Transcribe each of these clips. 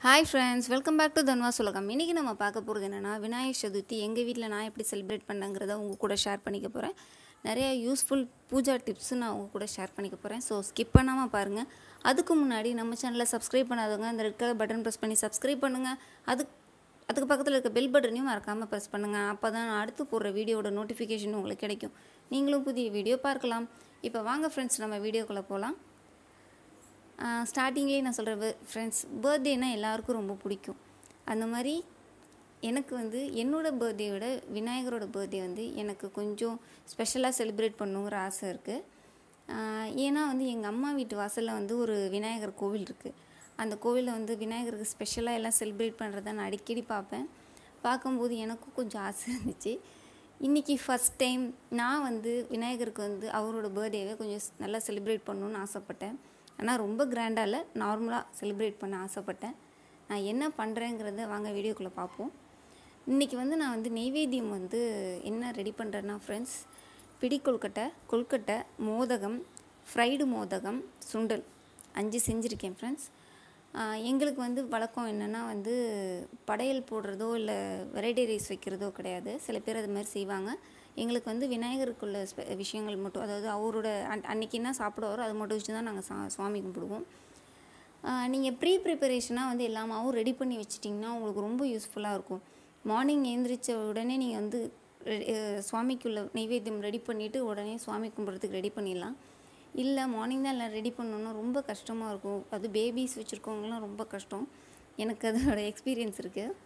Hi friends welcome back to தன்வா சுலகம் இன்றைக்கி நம்ம பார்க்க போகிறது என்னென்னா விநாயகர் சதுர்த்தி எங்கள் வீட்டில் நான் எப்படி செலிப்ரேட் பண்ணேங்கிறத உங்கள் கூட ஷேர் பண்ணிக்க போகிறேன் நிறைய யூஸ்ஃபுல் பூஜா டிப்ஸு நான் உங்கள் கூட ஷேர் பண்ணிக்க போகிறேன் ஸோ ஸ்கிப் பண்ணாமல் பாருங்கள் அதுக்கு முன்னாடி நம்ம சேனலில் சப்ஸ்கிரைப் பண்ணாதவங்க அந்த ரெட் கலர் பட்டன் ப்ரெஸ் பண்ணி சப்ஸ்கிரைப் பண்ணுங்கள் அதுக்கு அதுக்கு பக்கத்தில் இருக்க பெல் பட்டனையும் மறக்காமல் ப்ரெஸ் பண்ணுங்கள் அப்போ தான் நான் அடுத்து போடுற வீடியோட நோட்டிஃபிகேஷன் உங்களுக்கு கிடைக்கும். நீங்களும் புதிய வீடியோ பார்க்கலாம். இப்போ வாங்க ஃப்ரெண்ட்ஸ் நம்ம வீடியோக்குள்ளே போகலாம் ஸ்டார்டிங்லேயே நான் சொல்கிற ஃப்ரெண்ட்ஸ் பர்த்டேனா எல்லாருக்கும் ரொம்ப பிடிக்கும். அந்த மாதிரி எனக்கு வந்து என்னோடய பர்த்டே விட விநாயகரோட பர்த்டே வந்து எனக்கு கொஞ்சம் ஸ்பெஷலாக செலிப்ரேட் பண்ணுங்கிற ஆசை இருக்குது ஏன்னா வந்து எங்கள் அம்மா வீட்டு வாசலில் வந்து ஒரு விநாயகர் கோவில் இருக்குது அந்த கோவிலில் வந்து விநாயகருக்கு ஸ்பெஷலாக எல்லாம் செலிப்ரேட் பண்ணுறத நான் அடிக்கடி பார்ப்பேன். பார்க்கும்போது எனக்கும் கொஞ்சம் ஆசை இருந்துச்சு. இன்றைக்கி ஃபஸ்ட் டைம் நான் வந்து விநாயகருக்கு வந்து அவரோட பர்த்டேவை கொஞ்சம் நல்லா செலிப்ரேட் பண்ணணுன்னு ஆசைப்பட்டேன். ஆனால் ரொம்ப கிராண்டாக இல்லை. நார்மலாக செலிப்ரேட் பண்ண ஆசைப்பட்டேன். நான் என்ன பண்ணுறேங்கிறத வாங்க வீடியோக்குள்ளே பார்ப்போம் இன்றைக்கி வந்து நான் வந்து நெய்வேத்தியம் வந்து என்ன ரெடி பண்ணுறேன்னா ஃப்ரெண்ட்ஸ் பிடி கொழுக்கட்டை கொழுக்கட்டை மோதகம் ஃப்ரைடு மோதகம் சுண்டல். அஞ்சு செஞ்சுருக்கேன் ஃப்ரெண்ட்ஸ் எங்களுக்கு வந்து வழக்கம் என்னென்னா வந்து படையல் போடுறதோ இல்லை வெரைட்டி ரைஸ் வைக்கிறதோ கிடையாது. சில பேர் அது மாதிரி செய்வாங்க. எங்களுக்கு வந்து விநாயகருக்குள்ள ஸ்பெ விஷயங்கள் மட்டும் அதாவது அவரோட அன் அன்றைக்கி என்ன சாப்பிடுவாரோ அது மட்டும் வச்சு தான் நாங்கள் சா சுவாமி கும்பிடுவோம். நீங்கள் ப்ரீ ப்ரிப்பரேஷனாக வந்து எல்லாமாவும் ரெடி பண்ணி வச்சிட்டிங்கன்னா உங்களுக்கு ரொம்ப யூஸ்ஃபுல்லாக இருக்கும். மார்னிங் எழுந்திரிச்ச உடனே நீங்கள் வந்து சுவாமிக்குள்ள நைவேத்தியம் ரெடி பண்ணிவிட்டு உடனே சுவாமி கும்பிட்றதுக்கு ரெடி பண்ணிடலாம். இல்லை மார்னிங் தான் எல்லாம் ரெடி பண்ணணும்னா ரொம்ப கஷ்டமாக இருக்கும். அது பேபிஸ் வச்சுருக்கவங்களாம் ரொம்ப கஷ்டம். எனக்கு அதோட எக்ஸ்பீரியன்ஸ் இருக்குது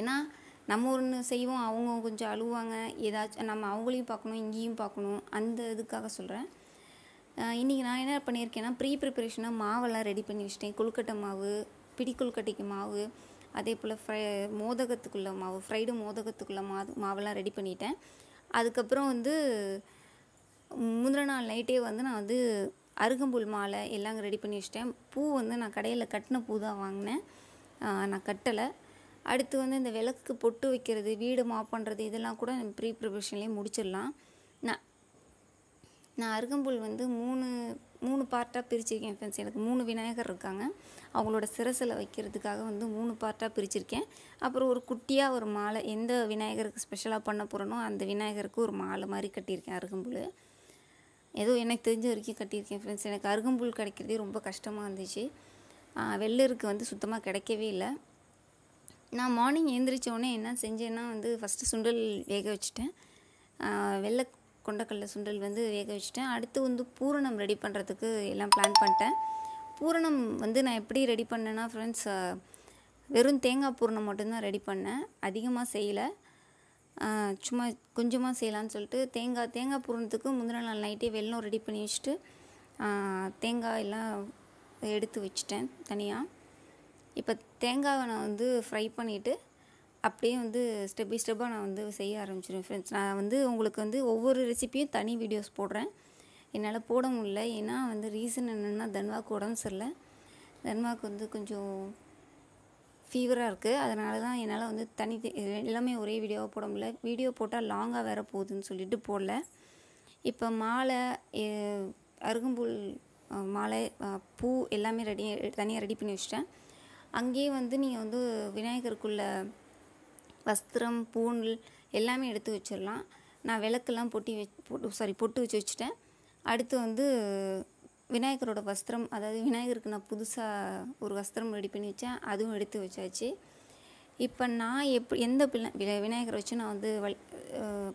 ஏன்னா நம்ம ஒன்று செய்வோம் அவங்க கொஞ்சம் அழுவாங்க. ஏதாச்சும் நம்ம அவங்களையும் பார்க்கணும் இங்கேயும் பார்க்கணும். அந்த இதுக்காக சொல்கிறேன் இன்றைக்கி நான் என்ன பண்ணியிருக்கேன்னா ப்ரீ ப்ரிப்பரேஷனாக மாவெல்லாம் ரெடி பண்ணி வச்சிட்டேன். கொழுக்கட்டை மாவு பிடி கொழுக்கட்டைக்கு மாவு அதே போல் ஃப்ரை மோதகத்துக்குள்ள மாவு ஃப்ரைடு மோதகத்துக்குள்ள மாவு மாவெல்லாம் ரெடி பண்ணிட்டேன். அதுக்கப்புறம் வந்து முந்தின நாள் நைட்டே வந்து நான் வந்து அருகம்புல் மாலை எல்லாம் ரெடி பண்ணி வச்சிட்டேன். பூ வந்து நான் கடையில் கட்டின பூ தான் வாங்கினேன். நான் கட்டலை. அடுத்து வந்து இந்த விளக்கு பொட்டு வைக்கிறது வீடு மாப் பண்ணுறது இதெல்லாம் கூட ப்ரீ ப்ரிப்ரேஷன்லேயே முடிச்சிடலாம். நான் நான் அருகம்புல் வந்து மூணு மூணு பார்ட்டாக பிரிச்சிருக்கேன் ஃப்ரெண்ட்ஸ் எனக்கு மூணு விநாயகர் இருக்காங்க. அவங்களோட சிரசில் வைக்கிறதுக்காக வந்து மூணு பார்ட்டாக பிரிச்சிருக்கேன். அப்புறம் ஒரு குட்டியாக ஒரு மாலை எந்த விநாயகருக்கு ஸ்பெஷலாக பண்ண போகிறனோ அந்த விநாயகருக்கு ஒரு மாலை மாதிரி கட்டியிருக்கேன் அருகம்புல். ஏதோ எனக்கு தெரிஞ்ச வரைக்கும் கட்டியிருக்கேன் ஃப்ரெண்ட்ஸ் எனக்கு அருகம்புல் கிடைக்கிறதே ரொம்ப கஷ்டமாக இருந்துச்சு. வெள்ளருக்கு வந்து சுத்தமாக கிடைக்கவே இல்லை. நான் மார்னிங் எழுந்திரிச்சோடனே என்ன செஞ்சேன்னா வந்து ஃபஸ்ட்டு சுண்டல் வேக வச்சுட்டேன். வெள்ளை கொண்டக்கடல சுண்டல் வந்து வேக வச்சுட்டேன். அடுத்து வந்து பூரணம் ரெடி பண்ணுறதுக்கு எல்லாம் பிளான் பண்ணிட்டேன். பூரணம் வந்து நான் எப்படி ரெடி பண்ணேன்னா ஃப்ரெண்ட்ஸ் வெறும் தேங்காய் பூரணம் மட்டும்தான் ரெடி பண்ணேன். அதிகமாக செய்யலை. சும்மா கொஞ்சமாக செய்யலான்னு சொல்லிட்டு தேங்காய் தேங்காய் பூரணத்துக்கு முந்தின நாள் நைட்டே வெள்ளம் ரெடி பண்ணி வச்சுட்டு தேங்காய் எல்லாம் எடுத்து வச்சுட்டேன் தனியாக இப்போ தேங்காவை நான் வந்து ஃப்ரை பண்ணிவிட்டு அப்படியே வந்து ஸ்டெப் பை ஸ்டெப்பாக நான் வந்து செய்ய ஆரம்பிச்சிடுவேன் ஃப்ரெண்ட்ஸ் நான் வந்து உங்களுக்கு வந்து ஒவ்வொரு ரெசிப்பியும் தனி வீடியோஸ் போடுறேன். என்னால் போட முடியல. ஏன்னா வந்து ரீசன் என்னென்னா தன்வாக்கு உடம்பு சரியில்லை. தன்வாக்கு வந்து கொஞ்சம் ஃபீவராக இருக்குது அதனால தான் என்னால் வந்து தனி எல்லாமே ஒரே வீடியோவாக போட முடியல. வீடியோ போட்டால் லாங்காக வேறு போகுதுன்னு சொல்லிட்டு போடல. இப்போ மாலை அருகம்புல் மாலை பூ எல்லாமே ரெடி தனியாக ரெடி பண்ணி வச்சிட்டேன். அங்கேயே வந்து நீங்கள் வந்து விநாயகருக்குள்ள வஸ்திரம் பூணல் எல்லாமே எடுத்து வச்சிடலாம் நான் விளக்கெல்லாம் பொட்டி வச் போட்டு சாரி பொட்டு வச்சு வச்சுட்டேன். அடுத்து வந்து விநாயகரோட வஸ்திரம் அதாவது விநாயகருக்கு நான் புதுசாக ஒரு வஸ்திரம் ரெடி பண்ணி வச்சேன். அதுவும் எடுத்து வச்சாச்சு. இப்போ நான் எப் எந்த பிள்ளை விநாயகரை வச்சு நான் வந்து வல்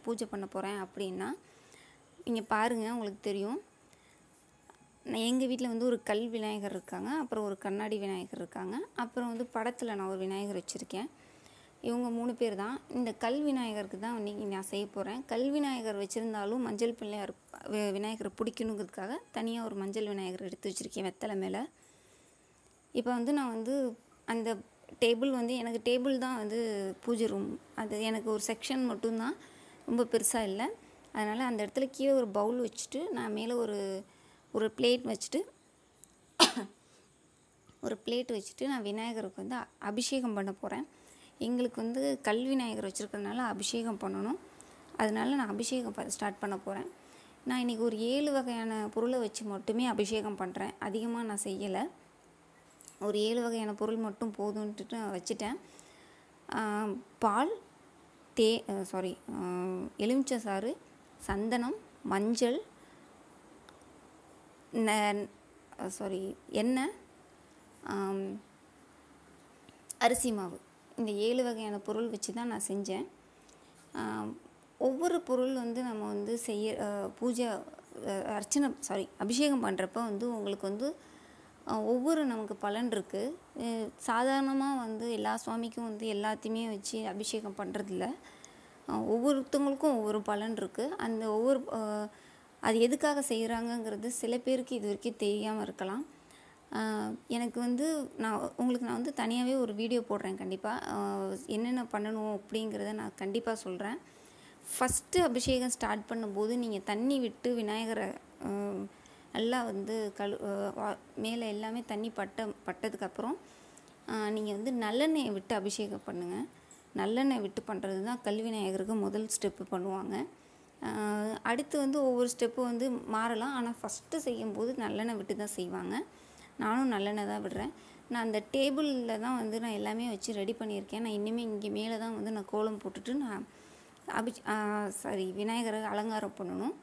பூஜை பண்ண போகிறேன் அப்படின்னா நீங்கள் பாருங்கள் உங்களுக்கு தெரியும். எங்கள் வீட்டில் வந்து ஒரு கல் விநாயகர் இருக்காங்க அப்புறம் ஒரு கண்ணாடி விநாயகர் இருக்காங்க அப்புறம் வந்து படத்தில் நான் ஒரு விநாயகர் வச்சுருக்கேன். இவங்க மூணு பேர் தான். இந்த கல் விநாயகருக்கு தான் இன்றைக்கி நான் செய்ய போகிறேன் கல் விநாயகர் வச்சுருந்தாலும் மஞ்சள் பிள்ளையார் விநாயகரை பிடிக்கணுங்கிறதுக்காக தனியாக ஒரு மஞ்சள் விநாயகர் எடுத்து வச்சுருக்கேன் வெத்தலை மேலே. இப்போ வந்து நான் வந்து அந்த டேபிள் வந்து எனக்கு டேபிள் தான் வந்து பூஜை ரூம். அது எனக்கு ஒரு செக்ஷன் மட்டும்தான். ரொம்ப பெருசாக இல்லை. அதனால் அந்த இடத்துல கீழே ஒரு பவுல் வச்சுட்டு நான் மேலே ஒரு ஒரு பிளேட் வச்சுட்டு ஒரு பிளேட் வச்சுட்டு நான் விநாயகருக்கு வந்து அபிஷேகம் பண்ண போகிறேன் எங்களுக்கு வந்து கல் விநாயகர் வச்சுருக்கறனால அபிஷேகம் பண்ணணும். அதனால நான் அபிஷேகம் ஸ்டார்ட் பண்ண போகிறேன் நான் இன்றைக்கி ஒரு ஏழு வகையான பொருளை வச்சு மட்டுமே அபிஷேகம் பண்ணுறேன் அதிகமாக நான் செய்யலை. ஒரு ஏழு வகையான பொருள் மட்டும் போதுன்ட்டு நான் வச்சுட்டேன். பால் தே சாரி எலுமிச்சை சாறு சந்தனம் மஞ்சள் சாரி எண்ணெய் அரிசி மாவு. இந்த ஏழு வகையான பொருள் வச்சு தான் நான் செஞ்சேன். ஒவ்வொரு பொருள் வந்து நம்ம வந்து செய்ய பூஜை அர்ச்சனை சாரி அபிஷேகம் பண்ணுறப்ப வந்து உங்களுக்கு வந்து ஒவ்வொரு நமக்கு பலன் இருக்குது சாதாரணமாக வந்து எல்லா சுவாமிக்கும் வந்து எல்லாத்தையுமே வச்சு அபிஷேகம் பண்ணுறதில்ல ஒவ்வொருத்தவங்களுக்கும் ஒவ்வொரு பலன் இருக்குது அந்த ஒவ்வொரு அது எதுக்காக செய்கிறாங்கங்கிறது சில பேருக்கு இது வரைக்கும் தெரியாமல் இருக்கலாம். எனக்கு வந்து நான் உங்களுக்கு நான் வந்து தனியாகவே ஒரு வீடியோ போடுறேன் கண்டிப்பாக. என்னென்ன பண்ணணும் அப்படிங்கிறத நான் கண்டிப்பாக சொல்கிறேன். ஃபஸ்ட்டு அபிஷேகம் ஸ்டார்ட் பண்ணும்போது நீங்கள் தண்ணி விட்டு விநாயகரை நல்லா வந்து கழு மேலே எல்லாமே தண்ணி பட்ட பட்டதுக்கப்புறம் நீங்கள் வந்து நல்லெண்ணெயை விட்டு அபிஷேகம் பண்ணுங்கள் நல்லெண்ணெய் விட்டு பண்ணுறது தான் கல்விநாயகருக்கு முதல் ஸ்டெப்பு பண்ணுவாங்க. அடுத்து வந்து ஒவ்வொரு ஸ்டெப்பு வந்து மாறலாம். ஆனால் ஃபஸ்ட்டு செய்யும்போது நல்லெண்ணெய் விட்டு தான் செய்வாங்க. நானும் நல்லெண்ணெய் தான் விடுறேன். நான் அந்த டேபிளில் தான் வந்து நான் எல்லாமே வச்சு ரெடி பண்ணியிருக்கேன். நான் இன்னுமே இங்கே மேலே தான் வந்து நான் கோலம் போட்டுட்டு நான் அபி சாரி விநாயகரை அலங்காரம் பண்ணணும்.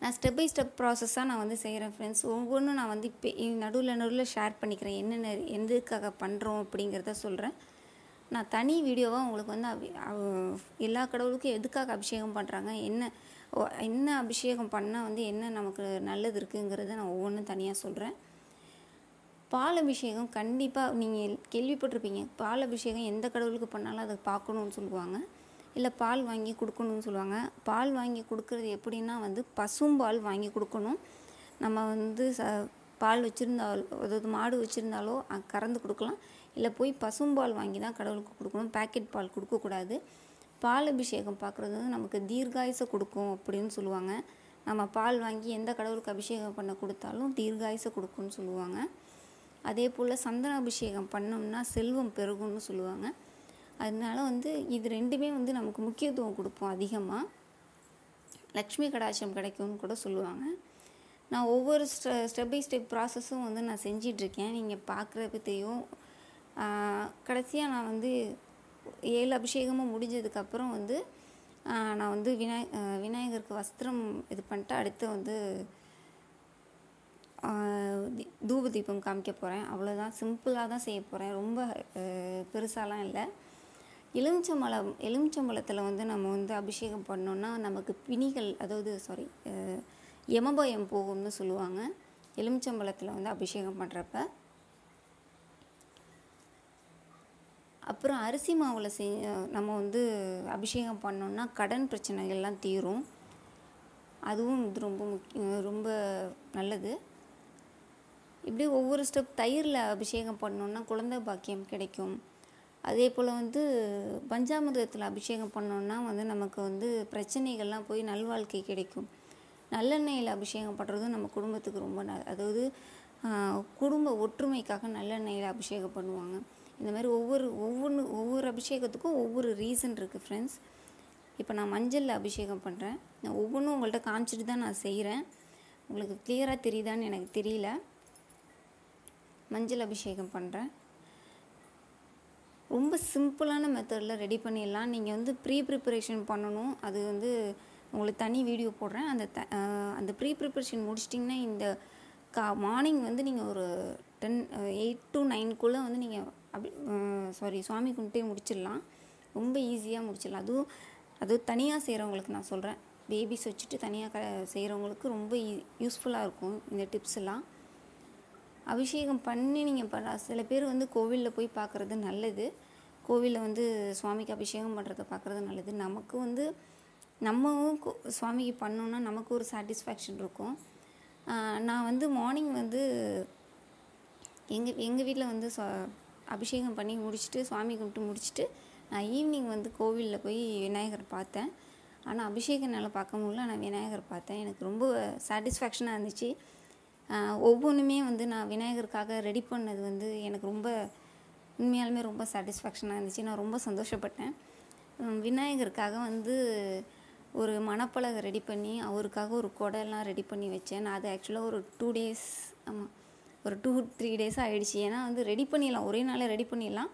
நான் ஸ்டெப் பை ஸ்டெப் ப்ராசஸாக நான் வந்து செய்கிறேன் ஃப்ரெண்ட்ஸ் ஒவ்வொன்றும் நான் வந்து இப்போ நடுவில் நடுவில் ஷேர் பண்ணிக்கிறேன். என்னென்ன எதுக்காக பண்ணுறோம் அப்படிங்கிறத சொல்கிறேன் நான் தனி வீடியோவாக உங்களுக்கு வந்து எல்லா கடவுளுக்கும் எதுக்காக அபிஷேகம் பண்ணுறாங்க என்ன என்ன அபிஷேகம் பண்ணால் வந்து என்ன நமக்கு நல்லது இருக்குங்கிறத நான் ஒவ்வொன்றும் தனியாக சொல்கிறேன் பால் அபிஷேகம் கண்டிப்பாக நீங்கள் கேள்விப்பட்டிருப்பீங்க. பால் அபிஷேகம் எந்த கடவுளுக்கு பண்ணாலும் அதை பார்க்கணுன்னு சொல்லுவாங்க. இல்லை பால் வாங்கி கொடுக்கணும்னு சொல்லுவாங்க. பால் வாங்கி கொடுக்கறது எப்படின்னா வந்து பசும்பால் வாங்கி கொடுக்கணும். நம்ம வந்து ச பால் வச்சுருந்தாலோ அதாவது மாடு வச்சுருந்தாலோ கறந்து கொடுக்கலாம். இல்லை போய் பசும்பால் வாங்கி தான் கடவுளுக்கு கொடுக்கணும் பேக்கெட் பால் கொடுக்கக்கூடாது. பால் அபிஷேகம் பார்க்குறது வந்து நமக்கு தீர்காயுசை கொடுக்கும் அப்படின்னு சொல்லுவாங்க. நம்ம பால் வாங்கி எந்த கடவுளுக்கு அபிஷேகம் பண்ண கொடுத்தாலும் தீர்காயுசை கொடுக்கும்னு சொல்லுவாங்க. அதே போல் சந்தன அபிஷேகம் பண்ணோம்னா செல்வம் பெருகும்னு சொல்லுவாங்க. அதனால வந்து இது ரெண்டுமே வந்து நமக்கு முக்கியத்துவம் கொடுப்போம் அதிகமாக லக்ஷ்மி கடாட்சம் கிடைக்கும்னு கூட சொல்லுவாங்க. நான் ஒவ்வொரு ஸ்டெ ஸ்டெப் பை ஸ்டெப் ப்ராசஸும் வந்து நான் செஞ்சிட்ருக்கேன். நீங்கள் பார்க்குற தெரியும். கடைசியாக நான் வந்து ஏழு அபிஷேகமும் முடிஞ்சதுக்கப்புறம் வந்து நான் வந்து விநாய விநாயகருக்கு வஸ்திரம் இது பண்ணிட்டு அடுத்து வந்து தூப தீபம் காமிக்க போகிறேன் அவ்வளோதான் சிம்பிளாக தான் செய்ய போகிறேன் ரொம்ப பெருசாலாம் இல்லை. எலுமிச்சம்பழம் எலுமிச்சம்பழத்தில் வந்து நம்ம வந்து அபிஷேகம் பண்ணோன்னா நமக்கு பிணிகள் அதாவது சாரி யமபயம் போகும்னு சொல்லுவாங்க. எலுமிச்சம்பழத்தில் வந்து அபிஷேகம் பண்ணுறப்ப அப்புறம் அரிசி மாவில் செய் நம்ம வந்து அபிஷேகம் பண்ணோம்னா கடன் பிரச்சனைகள்லாம் தீரும். அதுவும் இது ரொம்ப முக்கிய ரொம்ப நல்லது. இப்படி ஒவ்வொரு ஸ்டெப் தயிரில் அபிஷேகம் பண்ணோன்னா குழந்தை பாக்கியம் கிடைக்கும். அதே போல் வந்து பஞ்சாமிர்தத்தில் அபிஷேகம் பண்ணோன்னா வந்து நமக்கு வந்து பிரச்சனைகள்லாம் போய் நல்வாழ்க்கை கிடைக்கும். நல்லெண்ணெயில் அபிஷேகம் பண்ணுறதும் நம்ம குடும்பத்துக்கு ரொம்ப ந அதாவது குடும்ப ஒற்றுமைக்காக நல்லெண்ணெயில் அபிஷேகம் பண்ணுவாங்க. இந்த மாதிரி ஒவ்வொரு ஒவ்வொன்று ஒவ்வொரு அபிஷேகத்துக்கும் ஒவ்வொரு ரீசன் இருக்குது ஃப்ரெண்ட்ஸ் இப்போ நான் மஞ்சளில் அபிஷேகம் பண்ணுறேன் நான் ஒவ்வொன்றும் உங்கள்கிட்ட காமிச்சிட்டு தான் நான் செய்கிறேன் உங்களுக்கு கிளியராக தெரியுதான்னு எனக்கு தெரியல. மஞ்சள் அபிஷேகம் பண்ணுறேன் ரொம்ப சிம்பிளான மெத்தடில் ரெடி பண்ணிடலாம். நீங்கள் வந்து ப்ரீ ப்ரிப்பரேஷன் பண்ணணும். அது வந்து உங்களுக்கு தனி வீடியோ போடுறேன். அந்த த அந்த ப்ரீ ப்ரிப்பரேஷன் முடிச்சிட்டிங்கன்னா இந்த கா மார்னிங் வந்து நீங்கள் ஒரு டென் எயிட் டு நைன்குள்ளே வந்து நீங்கள் அப்படி சாரி சுவாமி கும்பிட்டே முடிச்சிடலாம். ரொம்ப ஈஸியாக முடிச்சிடலாம். அதுவும் அதுவும் தனியாக செய்கிறவங்களுக்கு நான் சொல்கிறேன் பேபிஸ் வச்சுட்டு தனியாக க செய்கிறவங்களுக்கு ரொம்ப யூஸ்ஃபுல்லாக இருக்கும் இந்த டிப்ஸ் எல்லாம். அபிஷேகம் பண்ணி நீங்கள் பண்ண சில பேர் வந்து கோவிலில் போய் பார்க்குறது நல்லது. கோவிலில் வந்து சுவாமிக்கு அபிஷேகம் பண்ணுறத பார்க்குறது நல்லது. நமக்கு வந்து நம்மவும் சுவாமிக்கு பண்ணோன்னா நமக்கு ஒரு சாட்டிஸ்ஃபேக்ஷன் இருக்கும். நான் வந்து மார்னிங் வந்து எங்கள் எங்கள் வீட்டில் வந்து அபிஷேகம் பண்ணி முடிச்சுட்டு சுவாமி கும்பிட்டு முடிச்சுட்டு நான் ஈவினிங் வந்து கோவிலில் போய் விநாயகர் பார்த்தேன். ஆனால் அபிஷேகம் என்னால் பார்க்க முடியல. நான் விநாயகர் பார்த்தேன். எனக்கு ரொம்ப சாட்டிஸ்ஃபேக்ஷனாக இருந்துச்சு. ஒவ்வொன்றுமே வந்து நான் விநாயகருக்காக ரெடி பண்ணது வந்து எனக்கு ரொம்ப உண்மையாலுமே ரொம்ப சாட்டிஸ்ஃபேக்ஷனாக இருந்துச்சு. நான் ரொம்ப சந்தோஷப்பட்டேன். விநாயகருக்காக வந்து ஒரு மணப்பலகை ரெடி பண்ணி அவருக்காக ஒரு குடம்லாம் ரெடி பண்ணி வச்சேன். நான் அது ஆக்சுவலாக ஒரு டூ டேஸ் ஆமாம் ஒரு டூ த்ரீ டேஸ் ஆகிடுச்சு ஏன்னா வந்து ரெடி பண்ணிடலாம். ஒரே நாளே ரெடி பண்ணிடலாம்.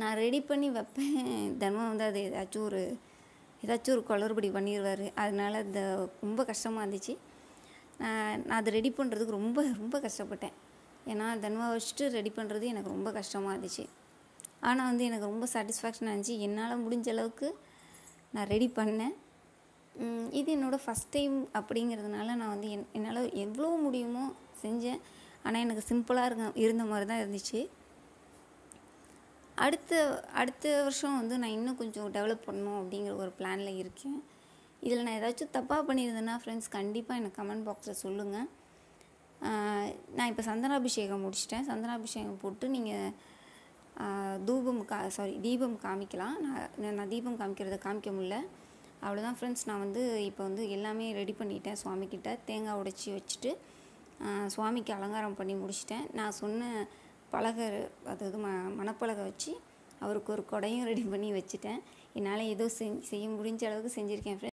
நான் ரெடி பண்ணி வைப்பேன். தினமும் வந்து அது ஏதாச்சும் ஒரு ஏதாச்சும் ஒரு குளறுபடி பண்ணிடுவார். அதனால் இந்த ரொம்ப கஷ்டமாக இருந்துச்சு. நான் நான் அதை ரெடி பண்ணுறதுக்கு ரொம்ப ரொம்ப கஷ்டப்பட்டேன். ஏன்னா தன்மா வச்சுட்டு ரெடி பண்ணுறது எனக்கு ரொம்ப கஷ்டமாக இருந்துச்சு. ஆனால் வந்து எனக்கு ரொம்ப சாட்டிஸ்ஃபேக்ஷனாக இருந்துச்சு என்னால் முடிஞ்ச அளவுக்கு நான் ரெடி பண்ணேன். இது என்னோடய ஃபஸ்ட் டைம் அப்படிங்கிறதுனால நான் வந்து என் என்னால் எவ்வளோ முடியுமோ செஞ்சேன். ஆனால் எனக்கு சிம்பிளாக இருக்க இருந்த மாதிரி தான் இருந்துச்சு. அடுத்த அடுத்த வருஷம் வந்து நான் இன்னும் கொஞ்சம் டெவலப் பண்ணணும் அப்படிங்கிற ஒரு பிளானில் இருக்கேன். இதில் நான் ஏதாச்சும் தப்பாக பண்ணியிருந்தேன்னா ஃப்ரெண்ட்ஸ் கண்டிப்பாக எனக்கு கமெண்ட் பாக்ஸில் சொல்லுங்கள் நான் இப்போ சந்தனாபிஷேகம் முடிச்சிட்டேன். சந்தனாபிஷேகம் போட்டு நீங்கள் தூபம் கா சாரி தீபம் காமிக்கலாம். நான் நான் தீபம் காமிக்கிறத காமிக்க முடில அவ்வளோதான் ஃப்ரெண்ட்ஸ் நான் வந்து இப்போ வந்து எல்லாமே ரெடி பண்ணிட்டேன். சுவாமிக்கிட்ட தேங்காய் உடைச்சி வச்சுட்டு சுவாமிக்கு அலங்காரம் பண்ணி முடிச்சிட்டேன். நான் சொன்ன பலகர் அதாவது ம மணப்பலகை வச்சு அவருக்கு ஒரு கொடையும் ரெடி பண்ணி வச்சுட்டேன். என்னால் ஏதோ செஞ்சு செய்ய முடிஞ்ச அளவுக்கு செஞ்சுருக்கேன் ஃப்ரெண்ட்